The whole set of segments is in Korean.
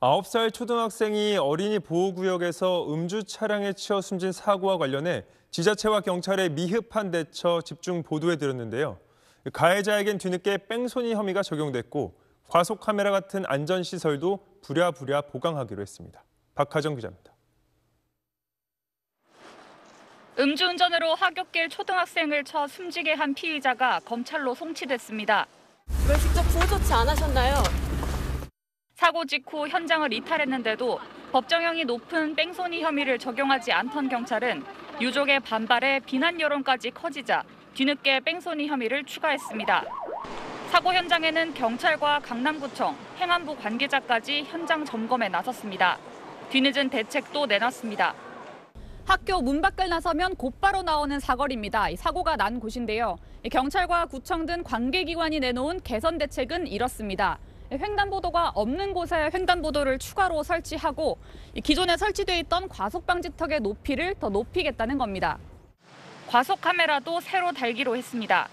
9살 초등학생이 어린이 보호구역에서 음주 차량에 치여 숨진 사고와 관련해 지자체와 경찰의 미흡한 대처 집중 보도에 들었는데요. 가해자에겐 뒤늦게 뺑소니 혐의가 적용됐고 과속 카메라 같은 안전시설도 부랴부랴 보강하기로 했습니다. 박하정 기자입니다. 음주운전으로 하굣길 초등학생을 쳐 숨지게 한 피의자가 검찰로 송치됐습니다. 왜 직접 구호조치 안 하셨나요? 사고 직후 현장을 이탈했는데도 법정형이 높은 뺑소니 혐의를 적용하지 않던 경찰은 유족의 반발에 비난 여론까지 커지자 뒤늦게 뺑소니 혐의를 추가했습니다. 사고 현장에는 경찰과 강남구청, 행안부 관계자까지 현장 점검에 나섰습니다. 뒤늦은 대책도 내놨습니다. 학교 문 밖을 나서면 곧바로 나오는 사거리입니다. 이 사고가 난 곳인데요. 경찰과 구청 등 관계기관이 내놓은 개선 대책은 이렇습니다. 횡단보도가 없는 곳에 횡단보도를 추가로 설치하고 기존에 설치돼 있던 과속방지턱의 높이를 더 높이겠다는 겁니다. 과속 카메라도 새로 달기로 했습니다.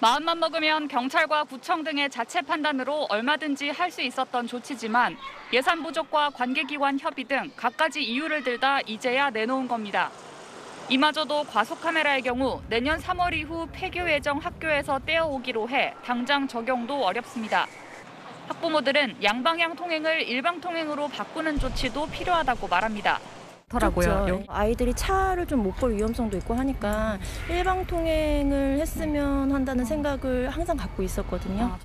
마음만 먹으면 경찰과 구청 등의 자체 판단으로 얼마든지 할 수 있었던 조치지만 예산 부족과 관계기관 협의 등 갖가지 이유를 들다 이제야 내놓은 겁니다. 이마저도 과속 카메라의 경우 내년 3월 이후 폐교 예정 학교에서 떼어오기로 해 당장 적용도 어렵습니다. 학부모들은 양방향 통행을 일방 통행으로 바꾸는 조치도 필요하다고 말합니다. 그렇죠. 아이들이 차를 좀 못 볼 위험성도 있고 하니까 일방 통행을 했으면 한다는 생각을 항상 갖고 있었거든요.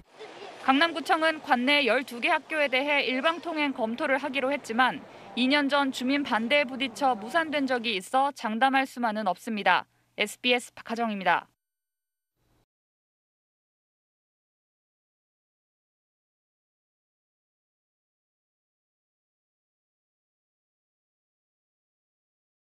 강남구청은 관내 12개 학교에 대해 일방 통행 검토를 하기로 했지만 2년 전 주민 반대에 부딪혀 무산된 적이 있어 장담할 수만은 없습니다. SBS 박하정입니다.